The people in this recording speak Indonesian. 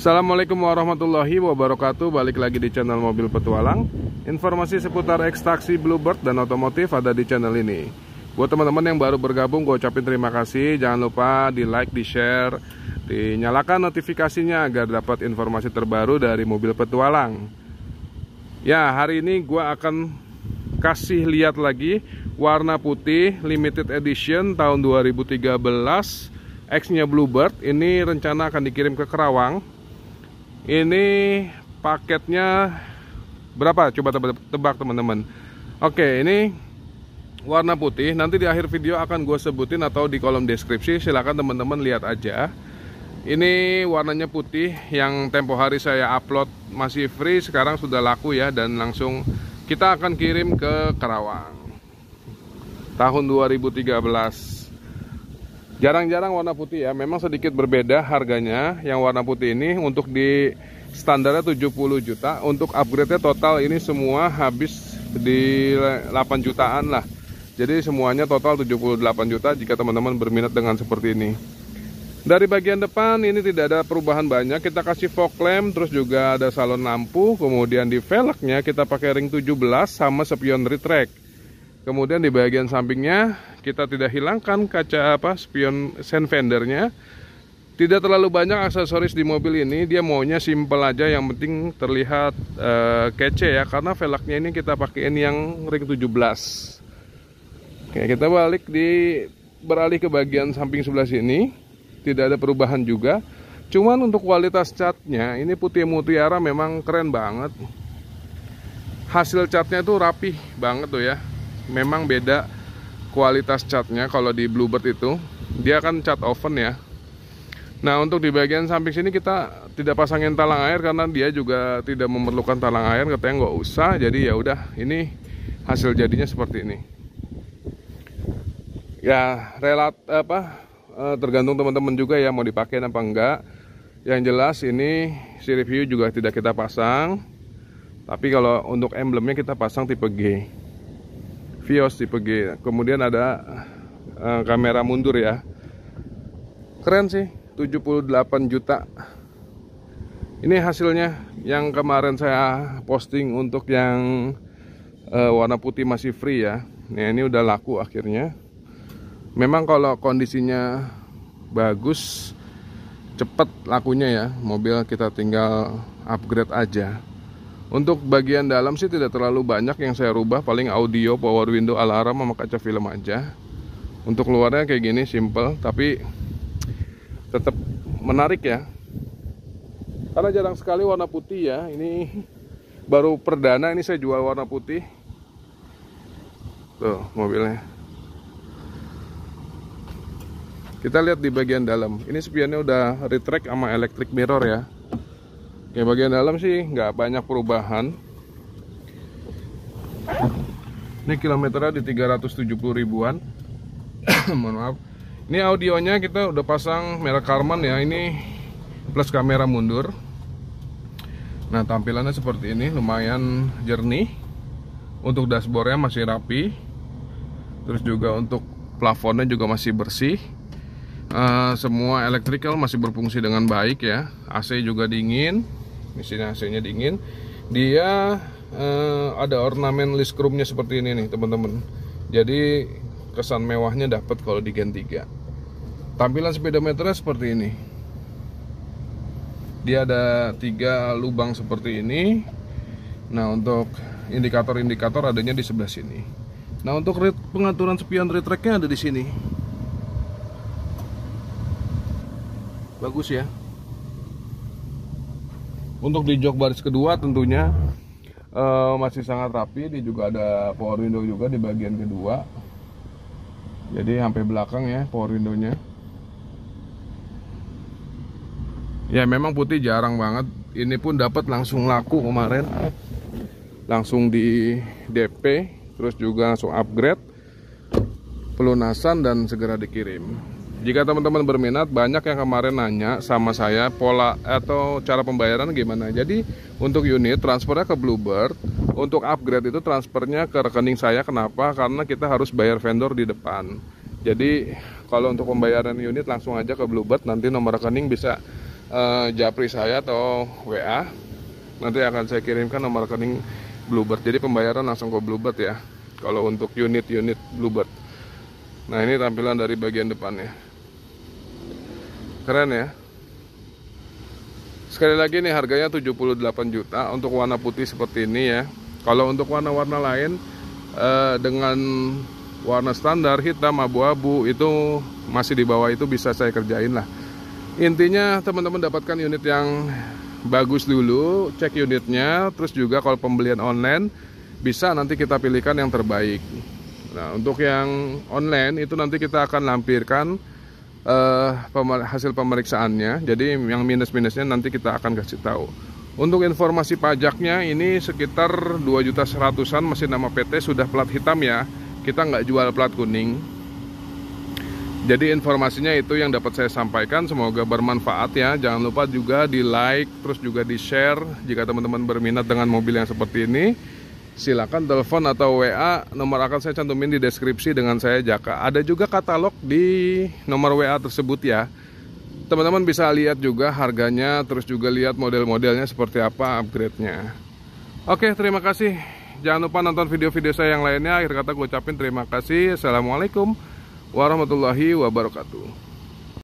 Assalamualaikum warahmatullahi wabarakatuh. Balik lagi di channel Mobil Petualang. Informasi seputar ekstraksi Bluebird dan otomotif ada di channel ini. Buat teman-teman yang baru bergabung gue ucapin terima kasih. Jangan lupa di like, di share Dinyalakan notifikasinya agar dapat informasi terbaru dari Mobil Petualang. Ya hari ini gue akan kasih lihat lagi Warna putih limited edition tahun 2013 X-nya Bluebird. Ini rencana akan dikirim ke Kerawang ini paketnya berapa? Coba tebak teman-teman. Oke, ini warna putih. Nanti di akhir video akan gue sebutin atau di kolom deskripsi. Silahkan teman-teman lihat aja. Ini warnanya putih yang tempo hari saya upload masih free. Sekarang sudah laku ya dan langsung kita akan kirim ke Karawang. Tahun 2013. Jarang-jarang warna putih ya, memang sedikit berbeda harganya. Yang warna putih ini untuk di standarnya 70 juta. Untuk upgrade-nya total ini semua habis di 8 jutaan lah. Jadi semuanya total 78 juta jika teman-teman berminat dengan seperti ini. Dari bagian depan ini tidak ada perubahan banyak. Kita kasih fog lamp Terus juga ada salon lampu. Kemudian di velgnya kita pakai ring 17 Sama spion retract Kemudian di bagian sampingnya kita tidak hilangkan kaca apa spion sen fendernya. Tidak terlalu banyak aksesoris di mobil ini, dia maunya simple aja yang penting terlihat uh, kece ya karena velgnya ini kita pakaiin yang ring 17. Oke, kita balik di beralih ke bagian samping sebelah sini. Tidak ada perubahan juga. Cuman untuk kualitas catnya ini putih mutiara memang keren banget. Hasil catnya tuh rapih banget tuh ya memang beda kualitas catnya kalau di Bluebird itu. Dia kan cat oven ya. Nah untuk di bagian samping sini kita tidak pasangin talang air karena dia juga tidak memerlukan talang air katanya nggak usah. Jadi ya udah ini hasil jadinya seperti ini. Ya relat apa eh, tergantung teman-teman juga ya mau dipakai apa enggak. Yang jelas ini si review juga tidak kita pasang. Tapi kalau untuk emblemnya kita pasang tipe G Vios tipe G kemudian ada uh, kamera mundur ya. Keren sih 78 juta. Ini hasilnya yang kemarin saya posting untuk yang uh, warna putih masih free ya. Nah, ini udah laku akhirnya. Memang kalau kondisinya bagus cepet lakunya ya. Mobil kita tinggal upgrade aja untuk bagian dalam sih tidak terlalu banyak yang saya rubah. Paling audio, power window, alarm, sama kaca film aja. Untuk luarnya kayak gini simple Tapi tetap menarik ya. Karena jarang sekali warna putih ya. Ini baru perdana ini saya jual warna putih. Tuh mobilnya. Kita lihat di bagian dalam. Ini spionnya udah retract sama electric mirror ya Oke bagian dalam sih nggak banyak perubahan. Ini kilometernya di 370 ribuan. Mohon maaf. Ini audionya kita udah pasang merek Karman ya. Ini plus kamera mundur. Nah tampilannya seperti ini lumayan jernih. Untuk dashboardnya masih rapi. Terus juga untuk plafonnya juga masih bersih. Uh, Semua electrical masih berfungsi dengan baik ya. AC juga dingin mesin AC-nya dingin. Dia uh, ada ornamen list chrome-nya seperti ini nih teman-teman. Jadi kesan mewahnya dapat kalau di Gen 3 tampilan speedometernya seperti ini. Dia ada tiga lubang seperti ini. Nah untuk indikator-indikator adanya di sebelah sini. Nah untuk pengaturan spion retract-nya ada di sini. Bagus ya untuk di jok baris kedua tentunya uh, masih sangat rapi. Dia juga ada power window juga di bagian kedua. Jadi sampai belakang ya power windownya. Ya memang putih jarang banget. Ini pun dapat langsung laku kemarin. Langsung di DP, terus juga langsung upgrade pelunasan dan segera dikirim. Jika teman-teman berminat, banyak yang kemarin nanya sama saya pola atau cara pembayaran gimana. Jadi untuk unit transfernya ke Bluebird, untuk upgrade itu transfernya ke rekening saya. Kenapa? Karena kita harus bayar vendor di depan. Jadi kalau untuk pembayaran unit langsung aja ke Bluebird, nanti nomor rekening bisa uh, japri saya atau WA nanti akan saya kirimkan nomor rekening Bluebird jadi pembayaran langsung ke Bluebird ya kalau untuk unit-unit Bluebird nah ini tampilan dari bagian depannya keren ya. Sekali lagi nih harganya 78 juta untuk warna putih seperti ini ya. Kalau untuk warna-warna lain uh, dengan warna standar hitam abu-abu itu masih di bawah itu bisa saya kerjain lah. Intinya teman-teman dapatkan unit yang bagus dulu cek unitnya terus juga kalau pembelian online bisa nanti kita pilihkan yang terbaik. Nah untuk yang online itu nanti kita akan lampirkan uh, hasil pemeriksaannya. Jadi yang minus-minusnya nanti kita akan kasih tahu. Untuk informasi pajaknya ini sekitar 2 juta seratusan masih nama PT sudah plat hitam ya. Kita nggak jual plat kuning. Jadi informasinya itu yang dapat saya sampaikan. Semoga bermanfaat ya. Jangan lupa juga di like terus juga di share. Jika teman-teman berminat dengan mobil yang seperti ini silakan telepon atau WA nomor akan saya cantumin di deskripsi dengan saya Jaka ada juga katalog di nomor WA tersebut ya teman-teman bisa lihat juga harganya terus juga lihat model-modelnya seperti apa upgrade-nya oke terima kasih Jangan lupa nonton video-video saya yang lainnya. Akhir kata gue ucapin terima kasih. Assalamualaikum warahmatullahi wabarakatuh.